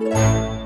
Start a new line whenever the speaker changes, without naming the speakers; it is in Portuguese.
Música